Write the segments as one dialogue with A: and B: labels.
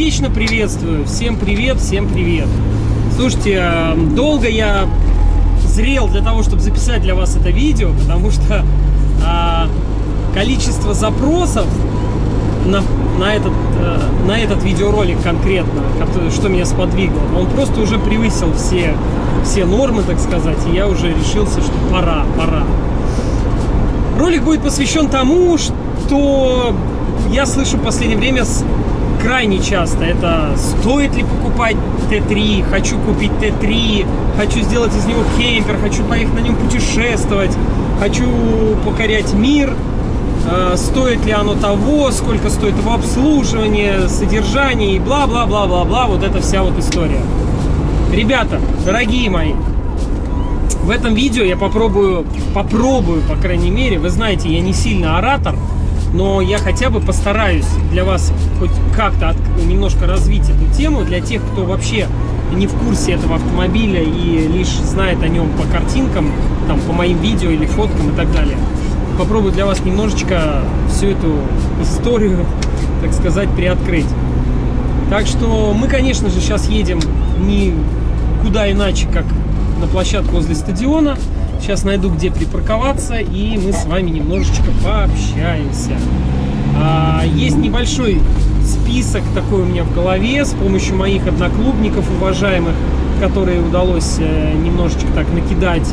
A: сердечно приветствую. Всем привет, всем привет. Слушайте, э, долго я зрел для того, чтобы записать для вас это видео, потому что а, количество запросов на, на, этот, э, на этот видеоролик конкретно, что меня сподвигло, он просто уже превысил все, все нормы, так сказать, и я уже решился, что пора, пора. Ролик будет посвящен тому, что я слышу в последнее время крайне часто. Это стоит ли покупать Т3, хочу купить Т3, хочу сделать из него кемпер, хочу поехать на нем путешествовать, хочу покорять мир. Э, стоит ли оно того, сколько стоит его обслуживание, содержание и бла-бла-бла-бла-бла. Вот эта вся вот история. Ребята, дорогие мои, в этом видео я попробую, попробую, по крайней мере, вы знаете, я не сильно оратор, но я хотя бы постараюсь для вас хоть как-то немножко развить эту тему для тех, кто вообще не в курсе этого автомобиля и лишь знает о нем по картинкам, там, по моим видео или фоткам и так далее. Попробую для вас немножечко всю эту историю, так сказать, приоткрыть. Так что мы, конечно же, сейчас едем не куда иначе, как на площадку возле стадиона. Сейчас найду, где припарковаться, и мы с вами немножечко пообщаемся. А, есть небольшой список такой у меня в голове с помощью моих одноклубников уважаемых, которые удалось э, немножечко так накидать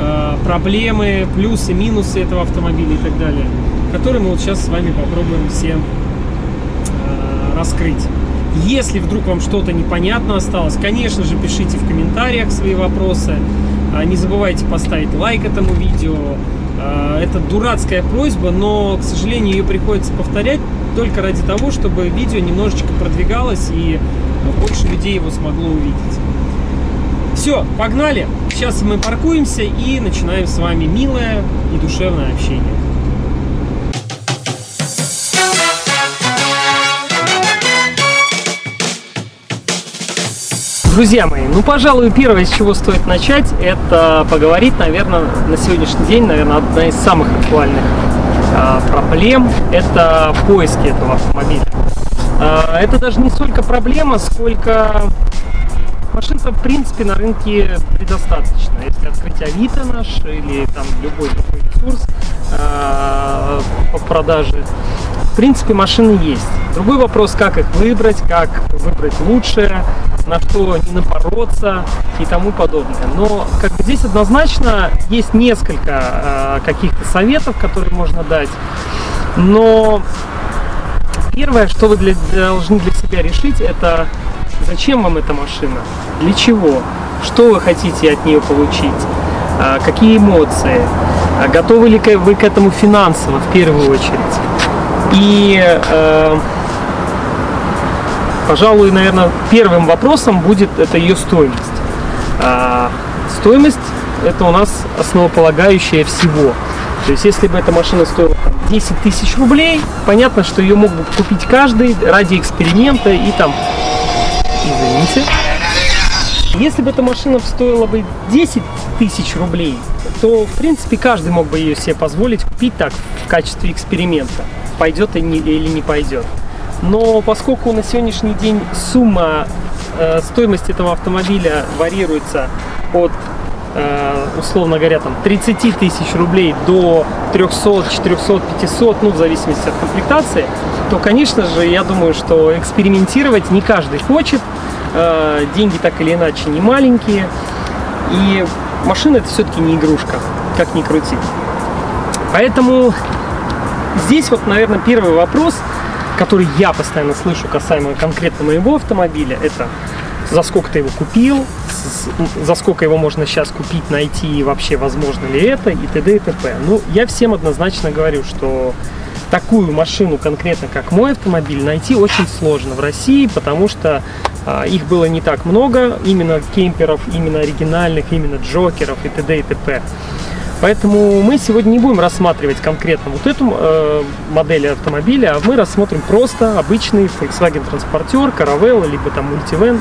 A: э, проблемы, плюсы, минусы этого автомобиля и так далее, которые мы вот сейчас с вами попробуем все э, раскрыть. Если вдруг вам что-то непонятно осталось, конечно же, пишите в комментариях свои вопросы. А, не забывайте поставить лайк этому видео. А, это дурацкая просьба, но, к сожалению, ее приходится повторять только ради того, чтобы видео немножечко продвигалось и больше людей его смогло увидеть. Все, погнали! Сейчас мы паркуемся и начинаем с вами милое и душевное общение. Друзья мои, ну, пожалуй, первое, с чего стоит начать, это поговорить, наверное, на сегодняшний день, наверное, одна из самых актуальных э, проблем – это поиски этого автомобиля. Э, это даже не столько проблема, сколько машин-то, в принципе, на рынке предостаточно. Если открыть Авито наш или там любой другой ресурс э, по продаже, принципе, машины есть. Другой вопрос, как их выбрать, как выбрать лучшее, на что не напороться и тому подобное. Но как бы здесь однозначно есть несколько э, каких-то советов, которые можно дать. Но первое, что вы для, должны для себя решить, это зачем вам эта машина, для чего, что вы хотите от нее получить, э, какие эмоции, э, готовы ли вы к этому финансово в первую очередь. И э, Пожалуй, наверное, первым вопросом будет это ее стоимость. А, стоимость это у нас основополагающее всего. То есть, если бы эта машина стоила там, 10 тысяч рублей, понятно, что ее мог бы купить каждый ради эксперимента и там, извините, если бы эта машина стоила бы 10 тысяч рублей, то, в принципе, каждый мог бы ее себе позволить купить так в качестве эксперимента. Пойдет или не пойдет. Но поскольку на сегодняшний день сумма э, стоимости этого автомобиля варьируется от э, условно говоря, там 30 тысяч рублей до 300, 400, 500, ну, в зависимости от комплектации, то, конечно же, я думаю, что экспериментировать не каждый хочет. Э, деньги так или иначе не маленькие. И машина это все-таки не игрушка, как ни крути. Поэтому здесь вот, наверное, первый вопрос – который я постоянно слышу касаемо конкретно моего автомобиля, это за сколько ты его купил, за сколько его можно сейчас купить, найти и вообще возможно ли это и т.д. и т.п. Ну, я всем однозначно говорю, что такую машину конкретно, как мой автомобиль, найти очень сложно в России, потому что а, их было не так много, именно кемперов, именно оригинальных, именно джокеров и т.д. и т.п. Поэтому мы сегодня не будем рассматривать конкретно вот эту э, модель автомобиля, а мы рассмотрим просто обычный Volkswagen транспортер, Caravelle, либо там Multivan.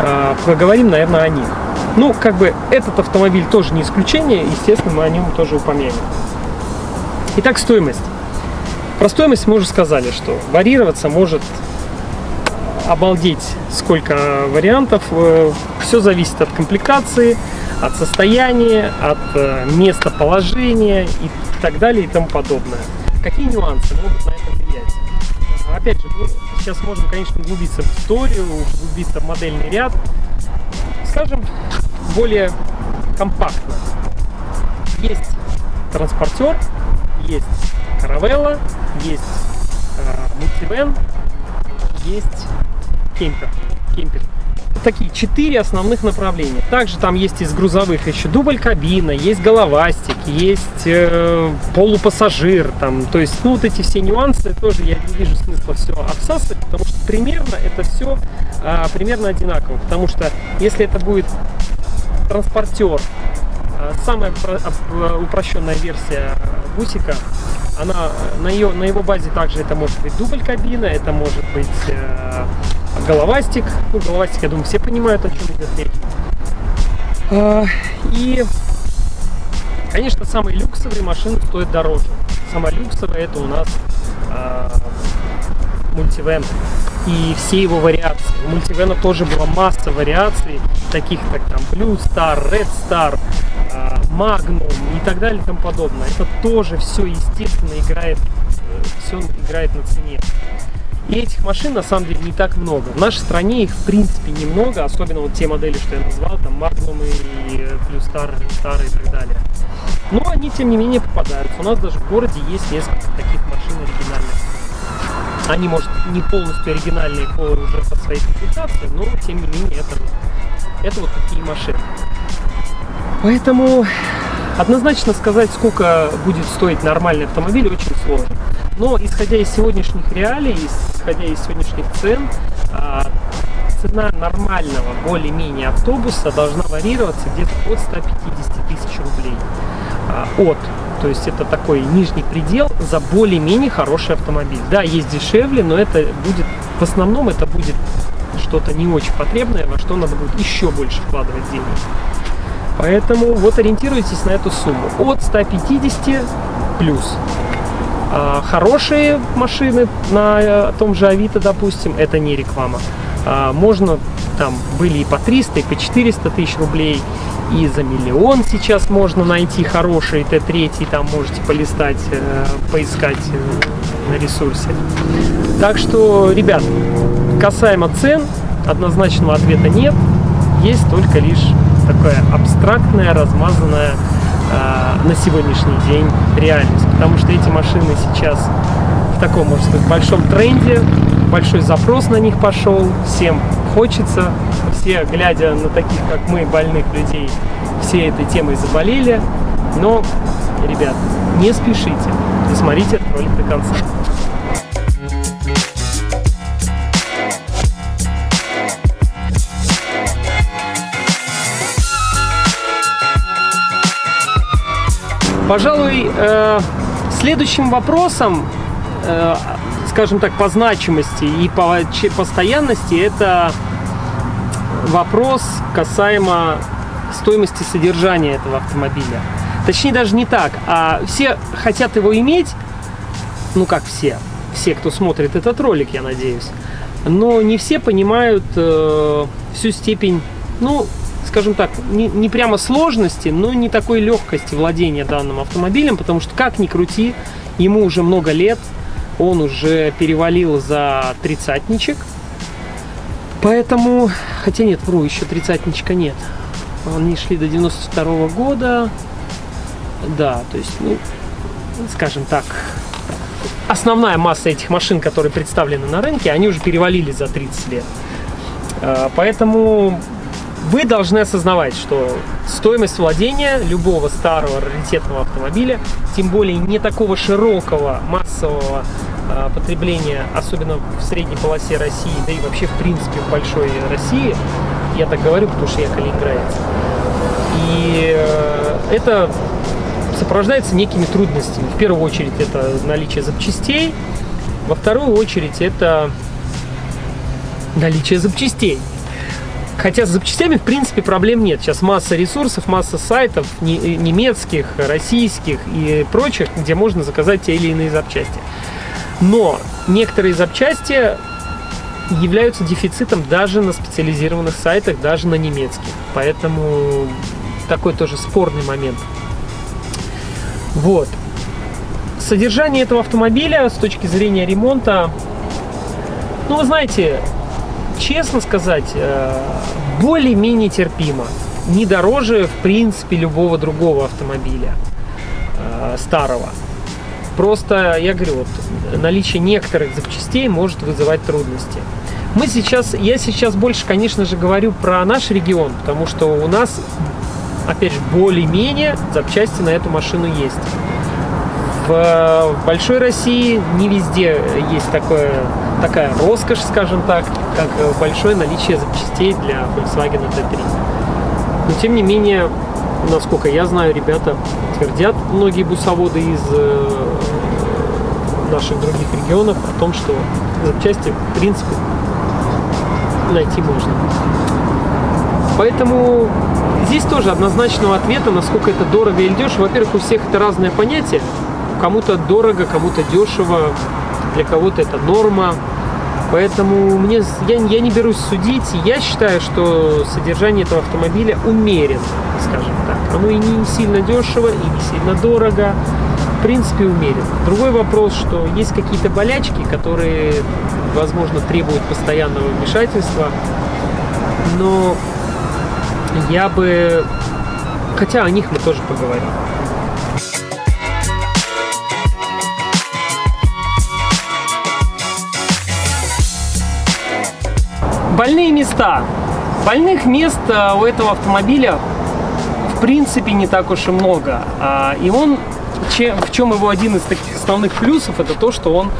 A: Э, поговорим, наверное, о них. Ну, как бы этот автомобиль тоже не исключение, естественно, мы о нем тоже упомянем. Итак, стоимость. Про стоимость мы уже сказали, что варьироваться может обалдеть сколько вариантов. Э, Все зависит от комплектации, от состояния, от э, местоположения и так далее и тому подобное. Какие нюансы могут на это влиять? Опять же, мы сейчас можем, конечно, углубиться в историю, углубиться в модельный ряд. Скажем, более компактно. Есть транспортер, есть каравелла, есть э, мультивен, есть кемпер. кемпер. Такие четыре основных направления. Также там есть из грузовых еще дубль кабина, есть головастик, есть э, полупассажир, там, то есть, ну, вот эти все нюансы тоже я не вижу смысла все обсасывать, потому что примерно это все э, примерно одинаково, потому что если это будет транспортер, э, самая упрощенная версия бусика, она на ее на его базе также это может быть дубль кабина, это может быть э, головастик. Ну, головастик, я думаю, все понимают, о чем идет речь. Э, и, конечно, самые люксовые машины стоят дороже. Самая люксовая это у нас э, мультивен и все его вариации. У мультивена тоже была масса вариаций, таких как там Blue Star, Red Star, Magnum и так далее и тому подобное. Это тоже все, естественно, играет, э, все играет на цене. И этих машин на самом деле не так много. В нашей стране их в принципе немного, особенно вот те модели, что я назвал, там Magnum и Plus Star, Star и так далее. Но они тем не менее попадаются. У нас даже в городе есть несколько таких машин оригинальных. Они, может, не полностью оригинальные по, уже по своей комплектации, но тем не менее это, это вот такие машины. Поэтому однозначно сказать, сколько будет стоить нормальный автомобиль, очень сложно. Но исходя из сегодняшних реалий, исходя из сегодняшних цен, а, цена нормального, более-менее автобуса должна варьироваться где-то от 150 тысяч рублей. А, от. То есть это такой нижний предел за более-менее хороший автомобиль. Да, есть дешевле, но это будет, в основном это будет что-то не очень потребное, во что надо будет еще больше вкладывать денег. Поэтому вот ориентируйтесь на эту сумму. От 150 плюс. А, хорошие машины на э, том же Авито, допустим, это не реклама. А, можно, там были и по 300, и по 400 тысяч рублей, и за миллион сейчас можно найти хороший Т3, там можете полистать, э, поискать э, на ресурсе. Так что, ребят, касаемо цен, однозначного ответа нет, есть только лишь такая абстрактная, размазанная э, на сегодняшний день реальность. Потому что эти машины сейчас в таком, можно сказать, большом тренде, большой запрос на них пошел, всем хочется, все, глядя на таких, как мы, больных людей, все этой темой заболели. Но, ребят, не спешите и этот ролик до конца. Пожалуй, э, следующим вопросом, э, скажем так, по значимости и по постоянности, это вопрос касаемо стоимости содержания этого автомобиля. Точнее, даже не так, а все хотят его иметь, ну как все, все, кто смотрит этот ролик, я надеюсь, но не все понимают э, всю степень, ну, скажем так, не, не прямо сложности, но не такой легкости владения данным автомобилем, потому что как ни крути, ему уже много лет, он уже перевалил за тридцатничек, поэтому, хотя нет, вру, еще тридцатничка нет, они шли до 92 -го года, да, то есть, ну, скажем так, основная масса этих машин, которые представлены на рынке, они уже перевалили за 30 лет. А, поэтому вы должны осознавать, что стоимость владения любого старого раритетного автомобиля, тем более не такого широкого массового э, потребления, особенно в средней полосе России, да и вообще в принципе в большой России, я так говорю, потому что я калининградец, и э, это сопровождается некими трудностями. В первую очередь это наличие запчастей, во вторую очередь это наличие запчастей. Хотя с запчастями, в принципе, проблем нет. Сейчас масса ресурсов, масса сайтов немецких, российских и прочих, где можно заказать те или иные запчасти. Но некоторые запчасти являются дефицитом даже на специализированных сайтах, даже на немецких. Поэтому такой тоже спорный момент. Вот. Содержание этого автомобиля с точки зрения ремонта, ну, вы знаете, честно сказать, э, более-менее терпимо. Не дороже, в принципе, любого другого автомобиля э, старого. Просто, я говорю, вот, наличие некоторых запчастей может вызывать трудности. Мы сейчас, я сейчас больше, конечно же, говорю про наш регион, потому что у нас, опять же, более-менее запчасти на эту машину есть. В большой России не везде есть такое, такая роскошь, скажем так, как большое наличие запчастей для Volkswagen T3. Но тем не менее, насколько я знаю, ребята твердят многие бусоводы из э, наших других регионов о том, что запчасти в принципе найти можно. Поэтому здесь тоже однозначного ответа, насколько это дорого или дешево. Во-первых, у всех это разное понятие. Кому-то дорого, кому-то дешево, для кого-то это норма. Поэтому мне, я, я не берусь судить. Я считаю, что содержание этого автомобиля умеренно, скажем так. Оно и не сильно дешево, и не сильно дорого. В принципе, умеренно. Другой вопрос, что есть какие-то болячки, которые, возможно, требуют постоянного вмешательства. Но я бы... Хотя о них мы тоже поговорим. Больные места. Больных мест э, у этого автомобиля в принципе не так уж и много. А, и он, в чем его один из таких основных плюсов, это то, что он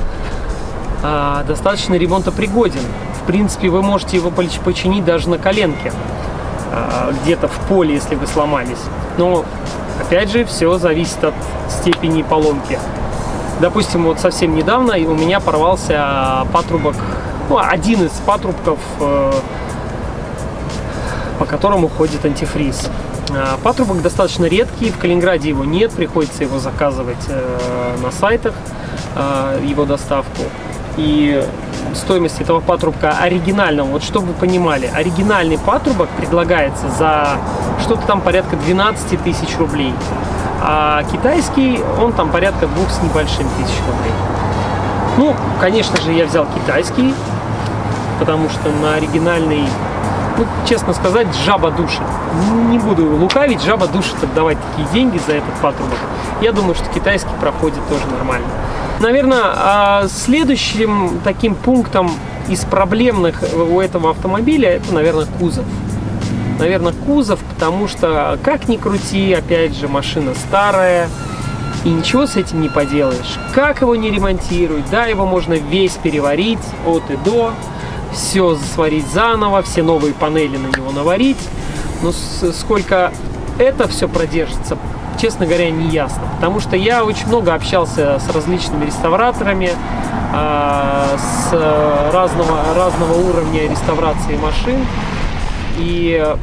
A: а, достаточно ремонтопригоден. В принципе, вы можете его починить даже на коленке, а, где-то в поле, если вы сломались. Но, опять же, все зависит от степени поломки. Допустим, вот совсем недавно у меня порвался патрубок ну, один из патрубков, э, по которому ходит антифриз. Э, патрубок достаточно редкий, в Калининграде его нет, приходится его заказывать э, на сайтах, его доставку. И стоимость этого патрубка оригинального, вот чтобы вы понимали, оригинальный патрубок предлагается за что-то там порядка 12 тысяч рублей, а китайский, он там порядка двух с небольшим тысяч рублей. Ну, конечно же, я взял китайский, потому что на оригинальный, ну, честно сказать, жаба душит. Не буду лукавить, жаба душит отдавать такие деньги за этот патрубок. Я думаю, что китайский проходит тоже нормально. Наверное, а, следующим таким пунктом из проблемных у этого автомобиля это, наверное, кузов. Наверное, кузов, потому что, как ни крути, опять же, машина старая, и ничего с этим не поделаешь. Как его не ремонтируют, да, его можно весь переварить от и до, все сварить заново, все новые панели на него наварить. Но сколько это все продержится, честно говоря, не ясно. Потому что я очень много общался с различными реставраторами, а, с разного, разного уровня реставрации машин. И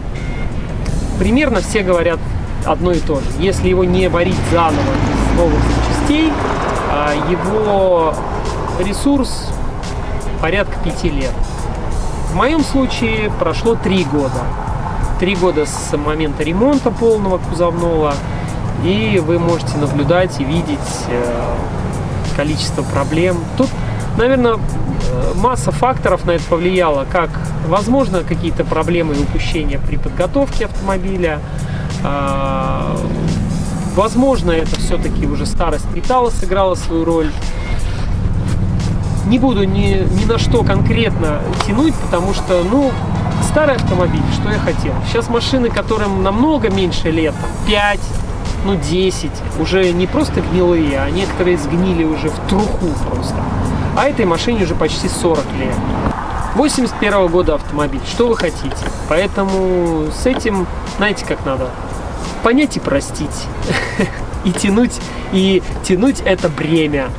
A: примерно все говорят одно и то же. Если его не варить заново из новых запчастей, а, его ресурс порядка пяти лет. В моем случае прошло три года. Три года с момента ремонта полного кузовного. И вы можете наблюдать и видеть э, количество проблем. Тут, наверное, э, масса факторов на это повлияла, как, возможно, какие-то проблемы и упущения при подготовке автомобиля, а, возможно, это все-таки уже старость металла сыграла свою роль не буду ни, ни на что конкретно тянуть, потому что, ну, старый автомобиль, что я хотел. Сейчас машины, которым намного меньше лет, 5, ну 10, уже не просто гнилые, а некоторые сгнили уже в труху просто. А этой машине уже почти 40 лет. 81 -го года автомобиль, что вы хотите? Поэтому с этим, знаете, как надо? Понять и простить. И тянуть, и тянуть это бремя.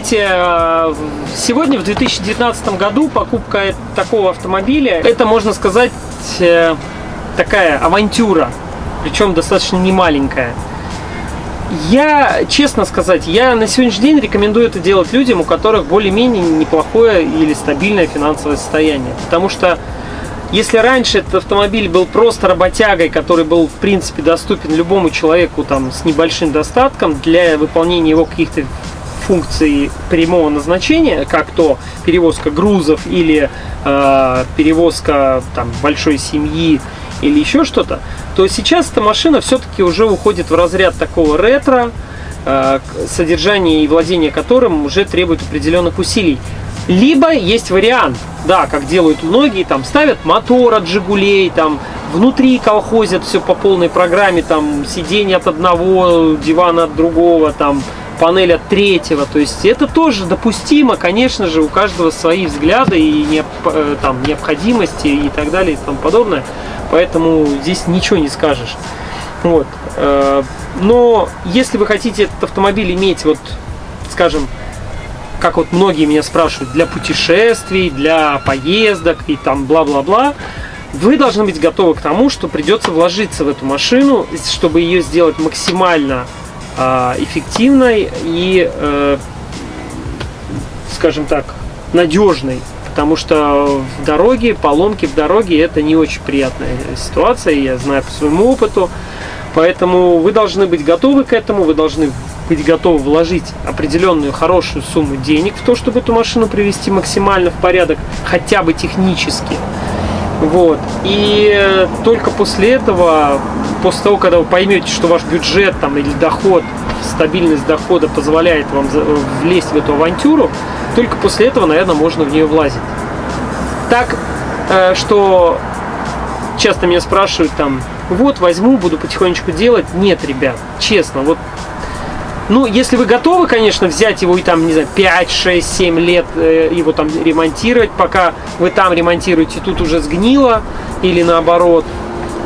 A: Знаете, э, сегодня, в 2019 году, покупка такого автомобиля, это, можно сказать, э, такая авантюра, причем достаточно немаленькая. Я, честно сказать, я на сегодняшний день рекомендую это делать людям, у которых более-менее неплохое или стабильное финансовое состояние. Потому что если раньше этот автомобиль был просто работягой, который был в принципе доступен любому человеку там, с небольшим достатком для выполнения его каких-то функций прямого назначения, как то перевозка грузов или э, перевозка там, большой семьи или еще что-то, то сейчас эта машина все-таки уже уходит в разряд такого ретро, э, содержание и владение которым уже требует определенных усилий. Либо есть вариант, да, как делают многие, там ставят мотор от Жигулей, там внутри колхозят все по полной программе, там сиденье от одного, дивана от другого, там панель от третьего. То есть это тоже допустимо, конечно же, у каждого свои взгляды и э, там, необходимости и так далее и тому подобное. Поэтому здесь ничего не скажешь. Вот. Э, но если вы хотите этот автомобиль иметь, вот, скажем, как вот многие меня спрашивают, для путешествий, для поездок и там бла-бла-бла, вы должны быть готовы к тому, что придется вложиться в эту машину, чтобы ее сделать максимально эффективной и, э, скажем так, надежной. Потому что в дороге, поломки в дороге это не очень приятная ситуация, я знаю по своему опыту. Поэтому вы должны быть готовы к этому, вы должны быть готовы вложить определенную хорошую сумму денег в то, чтобы эту машину привести максимально в порядок, хотя бы технически. Вот. И только после этого, после того, когда вы поймете, что ваш бюджет там, или доход, стабильность дохода позволяет вам влезть в эту авантюру, только после этого, наверное, можно в нее влазить. Так, э, что часто меня спрашивают там, вот возьму, буду потихонечку делать. Нет, ребят, честно, вот ну, если вы готовы, конечно, взять его и там, не знаю, 5, 6, 7 лет э, его там ремонтировать, пока вы там ремонтируете, тут уже сгнило или наоборот,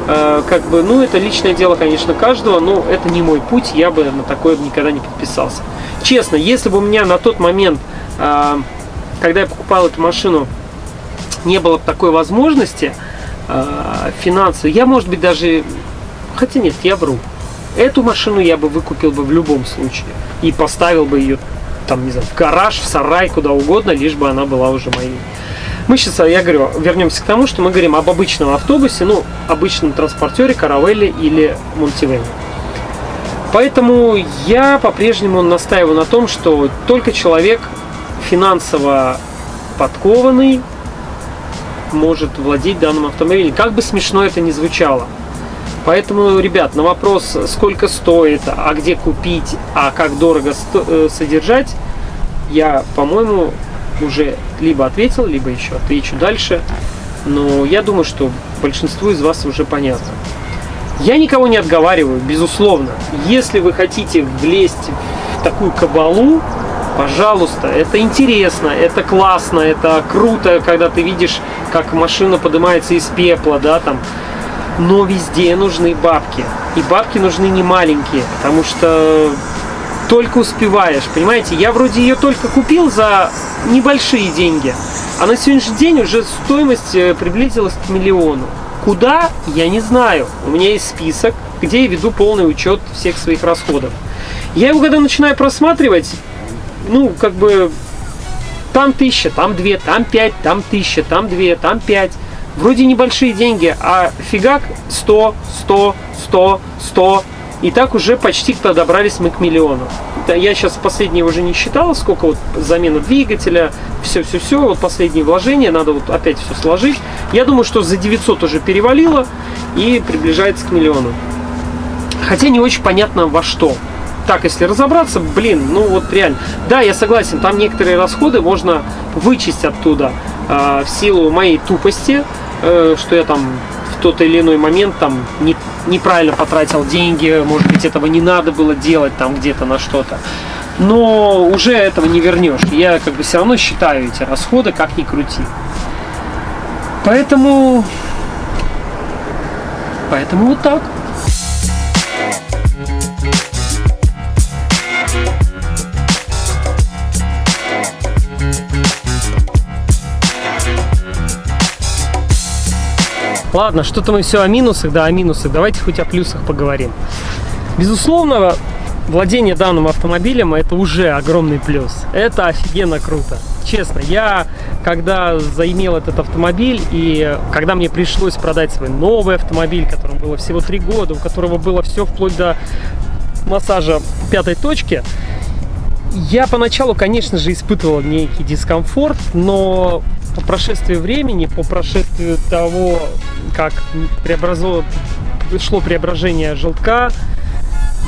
A: э, как бы, ну, это личное дело, конечно, каждого, но это не мой путь, я бы на такое никогда не подписался. Честно, если бы у меня на тот момент, э, когда я покупал эту машину, не было бы такой возможности э, финансовой, я, может быть, даже, хотя нет, я вру, Эту машину я бы выкупил бы в любом случае. И поставил бы ее там, не знаю, в гараж, в сарай, куда угодно, лишь бы она была уже моей. Мы сейчас, я говорю, вернемся к тому, что мы говорим об обычном автобусе, ну, обычном транспортере, каравелле или мультивене. Поэтому я по-прежнему настаиваю на том, что только человек финансово подкованный может владеть данным автомобилем. Как бы смешно это ни звучало. Поэтому, ребят, на вопрос, сколько стоит, а где купить, а как дорого э, содержать, я, по-моему, уже либо ответил, либо еще отвечу дальше. Но я думаю, что большинству из вас уже понятно. Я никого не отговариваю, безусловно. Если вы хотите влезть в такую кабалу, пожалуйста, это интересно, это классно, это круто, когда ты видишь, как машина поднимается из пепла, да, там, но везде нужны бабки. И бабки нужны не маленькие, потому что только успеваешь, понимаете? Я вроде ее только купил за небольшие деньги, а на сегодняшний день уже стоимость э, приблизилась к миллиону. Куда? Я не знаю. У меня есть список, где я веду полный учет всех своих расходов. Я его когда начинаю просматривать, ну, как бы, там тысяча, там две, там пять, там тысяча, там две, там пять. Вроде небольшие деньги, а фигак 100, 100, 100, 100. И так уже почти подобрались мы к миллиону. Я сейчас последние уже не считал, сколько вот замена двигателя, все-все-все, вот последние вложения, надо вот опять все сложить. Я думаю, что за 900 уже перевалило и приближается к миллиону. Хотя не очень понятно во что. Так, если разобраться, блин, ну вот реально. Да, я согласен, там некоторые расходы можно вычесть оттуда э, в силу моей тупости, что я там в тот или иной момент там не, неправильно потратил деньги, может быть, этого не надо было делать там где-то на что-то. Но уже этого не вернешь. Я как бы все равно считаю эти расходы, как ни крути. Поэтому... Поэтому вот так. Ладно, что-то мы все о минусах, да, о минусах. Давайте хоть о плюсах поговорим. Безусловно, владение данным автомобилем это уже огромный плюс. Это офигенно круто. Честно, я когда заимел этот автомобиль и когда мне пришлось продать свой новый автомобиль, которому было всего три года, у которого было все вплоть до массажа пятой точки, я поначалу, конечно же, испытывал некий дискомфорт, но по прошествии времени, по прошествию того, как преобразов... шло преображение желтка,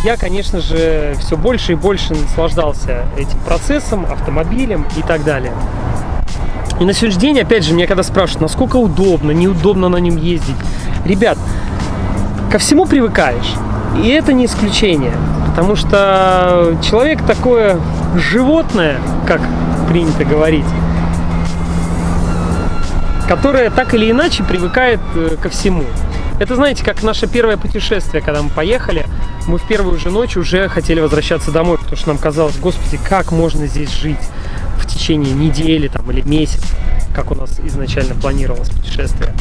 A: я, конечно же, все больше и больше наслаждался этим процессом, автомобилем и так далее. И на сегодняшний день, опять же, меня когда спрашивают, насколько удобно, неудобно на нем ездить. Ребят, ко всему привыкаешь. И это не исключение. Потому что человек такое животное, как принято говорить, которое так или иначе привыкает э, ко всему. Это, знаете, как наше первое путешествие, когда мы поехали, мы в первую же ночь уже хотели возвращаться домой, потому что нам казалось, господи, как можно здесь жить в течение недели там, или месяца, как у нас изначально планировалось путешествие.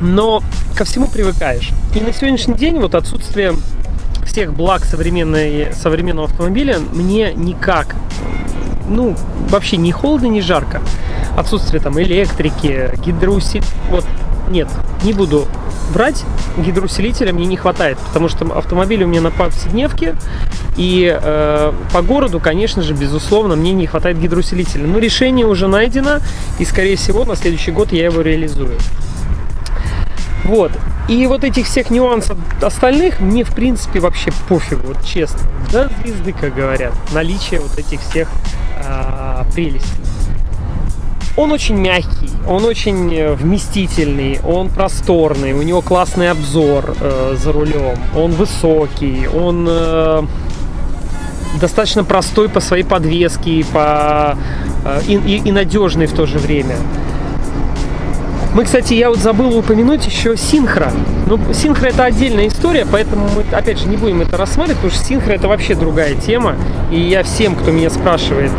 A: Но ко всему привыкаешь. И на сегодняшний день вот отсутствие всех благ современной, современного автомобиля мне никак, ну, вообще ни холодно, ни жарко отсутствие там электрики, гидроусилителя. Вот, нет, не буду брать, гидроусилителя мне не хватает, потому что автомобиль у меня на повседневке, и э, по городу, конечно же, безусловно, мне не хватает гидроусилителя. Но решение уже найдено, и, скорее всего, на следующий год я его реализую. Вот. И вот этих всех нюансов остальных мне, в принципе, вообще пофигу, вот честно. Да, звезды, как говорят, наличие вот этих всех э, прелестей. Он очень мягкий, он очень э, вместительный, он просторный, у него классный обзор э, за рулем, он высокий, он э, достаточно простой по своей подвеске по, э, и, и, и надежный в то же время. Мы, кстати, я вот забыл упомянуть еще синхро. Ну, синхро это отдельная история, поэтому мы, опять же, не будем это рассматривать, потому что синхро это вообще другая тема. И я всем, кто меня спрашивает,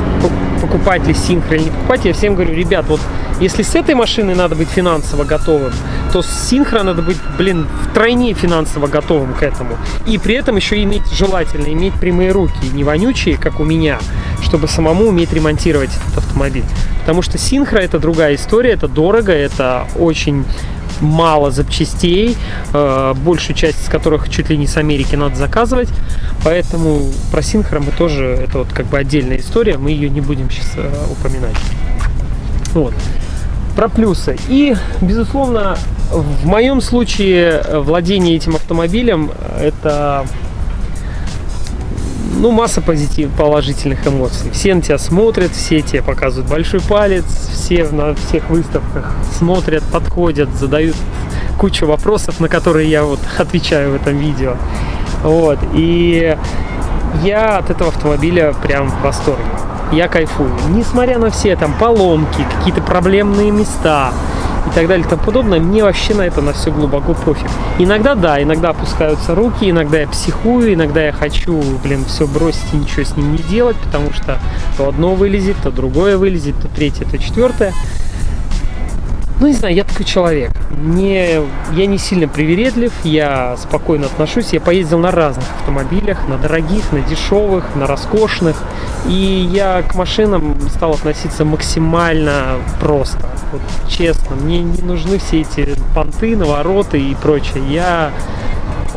A: покупать ли синхро или не покупать, я всем говорю, ребят, вот если с этой машиной надо быть финансово готовым, то с синхро надо быть, блин, втройне финансово готовым к этому. И при этом еще иметь желательно иметь прямые руки, не вонючие, как у меня, чтобы самому уметь ремонтировать этот автомобиль. Потому что синхро это другая история, это дорого, это очень мало запчастей, э, большую часть из которых чуть ли не с Америки надо заказывать. Поэтому про синхро мы тоже, это вот как бы отдельная история, мы ее не будем сейчас э, упоминать. Вот. Про плюсы. И, безусловно, в моем случае владение этим автомобилем это ну, масса позитив, положительных эмоций. Все на тебя смотрят, все тебе показывают большой палец, все на всех выставках смотрят, подходят, задают кучу вопросов, на которые я вот отвечаю в этом видео. Вот. И я от этого автомобиля прям в восторге. Я кайфую. Несмотря на все там поломки, какие-то проблемные места, и так далее и тому подобное, мне вообще на это на все глубоко пофиг. Иногда да, иногда опускаются руки, иногда я психую, иногда я хочу, блин, все бросить и ничего с ним не делать, потому что то одно вылезет, то другое вылезет, то третье, то четвертое. Ну, не знаю, я такой человек. Не, я не сильно привередлив, я спокойно отношусь. Я поездил на разных автомобилях, на дорогих, на дешевых, на роскошных. И я к машинам стал относиться максимально просто. Вот честно, мне не нужны все эти понты, навороты и прочее. Я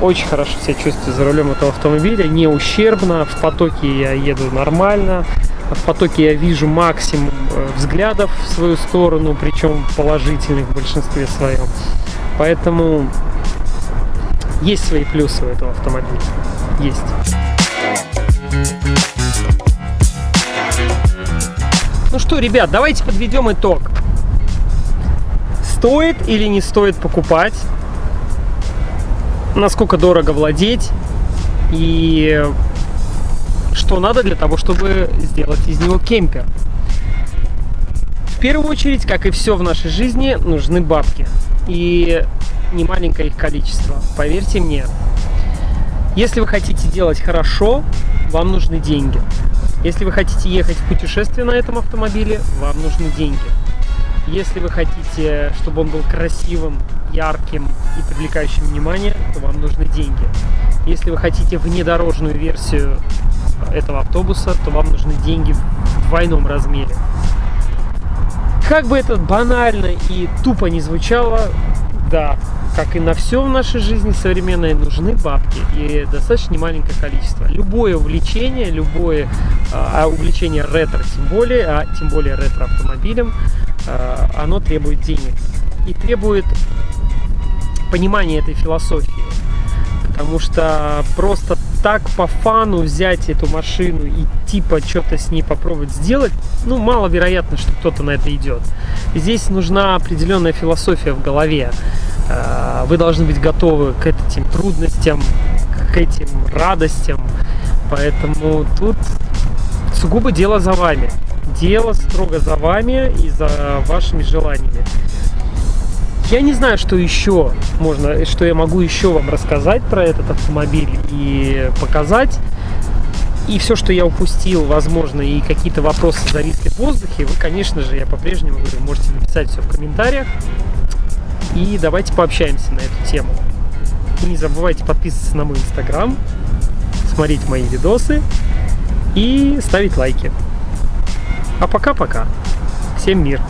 A: очень хорошо себя чувствую за рулем этого автомобиля, не ущербно, в потоке я еду нормально, в потоке я вижу максимум э, взглядов в свою сторону, причем положительных в большинстве своем. Поэтому есть свои плюсы у этого автомобиля. Есть. Ну что, ребят, давайте подведем итог. Стоит или не стоит покупать? Насколько дорого владеть? И что надо для того, чтобы сделать из него кемпер? В первую очередь, как и все в нашей жизни, нужны бабки. И не маленькое их количество. Поверьте мне. Если вы хотите делать хорошо, вам нужны деньги. Если вы хотите ехать в путешествие на этом автомобиле, вам нужны деньги. Если вы хотите, чтобы он был красивым, ярким и привлекающим внимание, то вам нужны деньги. Если вы хотите внедорожную версию этого автобуса, то вам нужны деньги в двойном размере. Как бы это банально и тупо не звучало, да, как и на все в нашей жизни современной, нужны бабки. И достаточно немаленькое количество. Любое увлечение, любое а, увлечение ретро тем более, а тем более ретро-автомобилем, а, оно требует денег. И требует понимания этой философии. Потому что просто так по фану взять эту машину и типа что-то с ней попробовать сделать, ну, маловероятно, что кто-то на это идет. Здесь нужна определенная философия в голове. А, вы должны быть готовы к этим трудностям, к этим радостям. Поэтому тут сугубо дело за вами. Дело строго за вами и за вашими желаниями. Я не знаю, что еще можно, что я могу еще вам рассказать про этот автомобиль и показать. И все, что я упустил, возможно, и какие-то вопросы зависли в воздухе, вы, конечно же, я по-прежнему говорю, можете написать все в комментариях. И давайте пообщаемся на эту тему. И не забывайте подписываться на мой инстаграм, смотреть мои видосы и ставить лайки. А пока-пока. Всем мир.